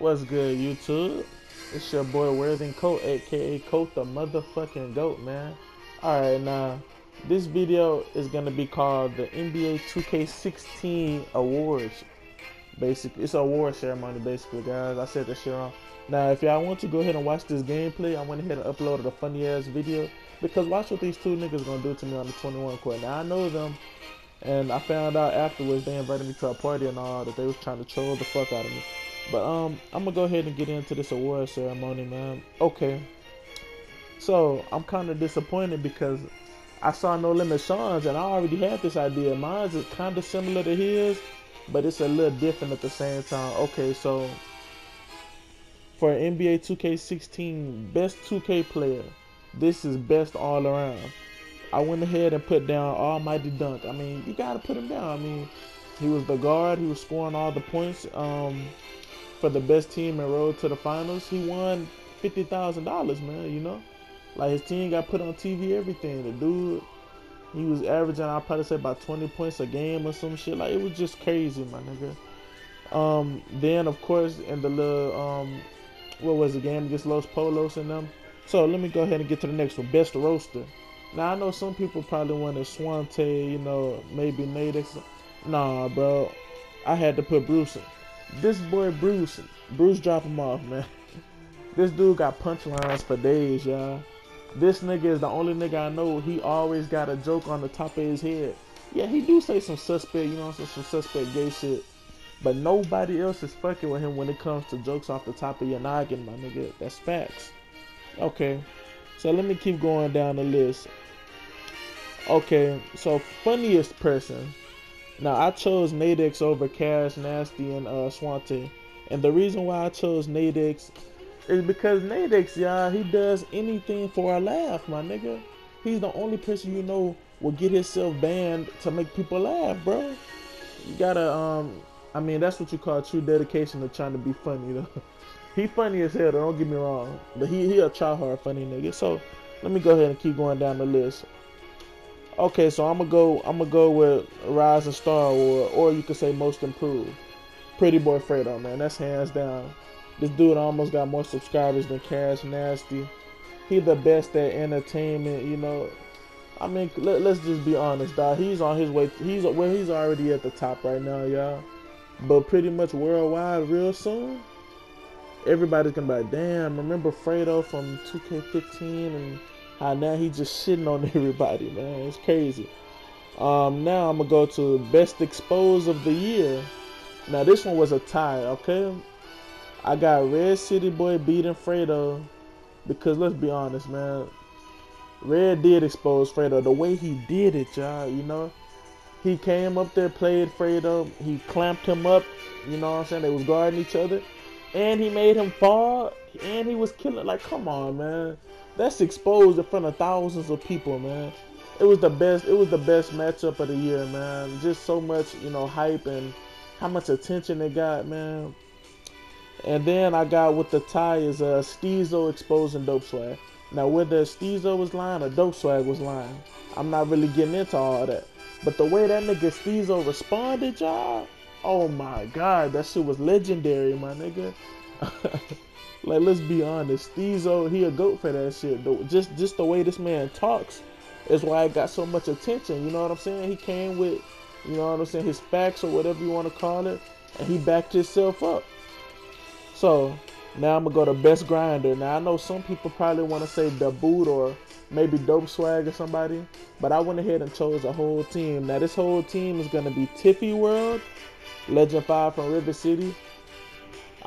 What's good, YouTube? It's your boy Worthing Colt, aka Colt the motherfucking goat, man. Alright, now, this video is gonna be called the NBA 2K16 Awards. Basically, it's an award ceremony, basically, guys. I said that shit wrong. Now, if y'all want to go ahead and watch this gameplay, I went ahead and uploaded a funny ass video because watch what these two niggas gonna do to me on the 21 court. Now, I know them, and I found out afterwards they invited me to a party and all that they was trying to troll the fuck out of me. But um, I'm gonna go ahead and get into this award ceremony, man. Okay. So I'm kind of disappointed because I saw No Limit Sean's and I already had this idea. Mine's is kind of similar to his, but it's a little different at the same time. Okay, so for NBA 2K16 best 2K player, this is best all around. I went ahead and put down Almighty Dunk. I mean, you gotta put him down. I mean, he was the guard. He was scoring all the points. Um, for the best team and road to the finals, he won fifty thousand dollars, man. You know, like his team got put on TV, everything. The dude, he was averaging, I'll probably say about twenty points a game or some shit. Like it was just crazy, my nigga. Um, then of course in the little um, what was the game against Los Polos and them. So let me go ahead and get to the next one. Best roaster. Now I know some people probably wanted Swante, you know, maybe Nadex. Nah, bro. I had to put Bruce in this boy Bruce, Bruce drop him off, man. This dude got punchlines for days, y'all. This nigga is the only nigga I know. He always got a joke on the top of his head. Yeah, he do say some suspect, you know, some, some suspect gay shit. But nobody else is fucking with him when it comes to jokes off the top of your noggin, my nigga. That's facts. Okay, so let me keep going down the list. Okay, so funniest person. Now I chose Nadex over Cash, Nasty, and uh, Swante, and the reason why I chose Nadex is because Nadex, y'all, he does anything for a laugh, my nigga. He's the only person you know will get himself banned to make people laugh, bro. You gotta, um, I mean, that's what you call true dedication to trying to be funny, though. he funny as hell, don't get me wrong, but he he a try hard funny nigga. So let me go ahead and keep going down the list. Okay, so I'm gonna go. I'm gonna go with Rising Star, or or you could say Most Improved. Pretty Boy Fredo, man, that's hands down. This dude almost got more subscribers than Cash Nasty. He the best at entertainment, you know. I mean, let, us just be honest, dog. He's on his way. He's well, he's already at the top right now, y'all. But pretty much worldwide, real soon, everybody's gonna be like, damn. Remember Fredo from 2K15 and how now he just shitting on everybody, man. It's crazy. Um, now I'm gonna go to best expose of the year. Now this one was a tie, okay? I got Red City Boy beating Fredo because let's be honest, man. Red did expose Fredo the way he did it, y'all. You know, he came up there, played Fredo, he clamped him up. You know what I'm saying? They was guarding each other, and he made him fall, and he was killing. Like, come on, man that's exposed in front of thousands of people, man. It was the best. It was the best matchup of the year, man. Just so much, you know, hype and how much attention it got, man. And then I got with the tie is uh Steezo exposing Dope Swag. Now whether Steezo was lying or Dope Swag was lying, I'm not really getting into all that. But the way that nigga Steezo responded, y'all, oh my god, that shit was legendary, my nigga. Like, let's be honest, Steezo, he a goat for that shit. Just, just the way this man talks is why I got so much attention. You know what I'm saying? He came with, you know what I'm saying, his facts or whatever you want to call it, and he backed himself up. So now I'm gonna go to best grinder. Now I know some people probably want to say the boot or maybe dope swag or somebody, but I went ahead and chose a whole team. Now this whole team is gonna be Tiffy World, Legend Five from River City,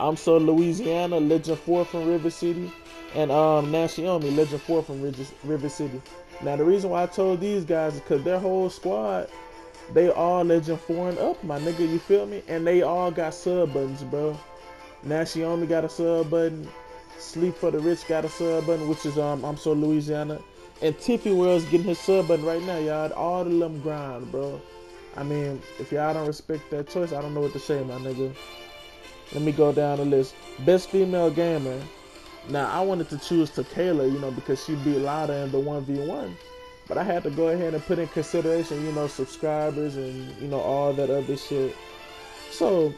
I'm so Louisiana, Legend 4 from River City, and um Nashiomi, Legend 4 from River City. Now the reason why I told these guys is because their whole squad, they all Legend 4 and up, my nigga, you feel me? And they all got sub buttons, bro. Nashiomi got a sub button, Sleep for the Rich got a sub button, which is um I'm so Louisiana. And Tiffy World's getting his sub button right now, y'all. All the them grind, bro. I mean, if y'all don't respect that choice, I don't know what to say, my nigga. Let me go down the list. Best female gamer. Now I wanted to choose Takayla, you know, because she beat Lada in the one v one. But I had to go ahead and put in consideration, you know, subscribers and you know all that other shit. So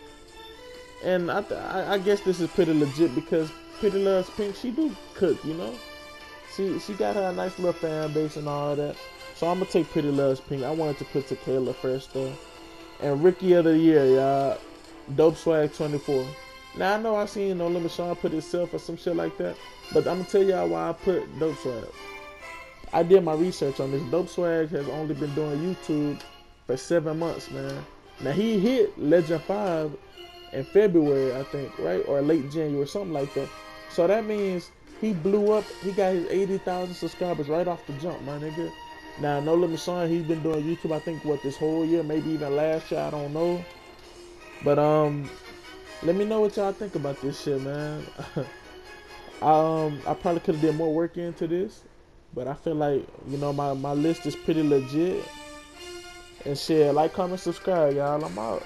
And I, I, I guess this is pretty legit because Pretty Loves Pink, she do cook, you know. She she got her a nice little fan base and all that. So I'm gonna take Pretty Loves Pink. I wanted to put Takayla first though. And Rookie of the Year, y'all. Dope Swag 24. Now I know I seen No Limit Sean put himself or some shit like that, but I'm gonna tell y'all why I put Dope Swag. I did my research on this. Dope Swag has only been doing YouTube for seven months, man. Now he hit Legend Five in February, I think, right, or late January, something like that. So that means he blew up. He got his 80,000 subscribers right off the jump, my nigga. Now, No Limit Sean, he's been doing YouTube, I think, what, this whole year, maybe even last year, I don't know. But, um, let me know what y'all think about this shit, man. um, I probably could have did more work into this, but I feel like you know my my list is pretty legit. And share, like, comment, subscribe, y'all. I'm out.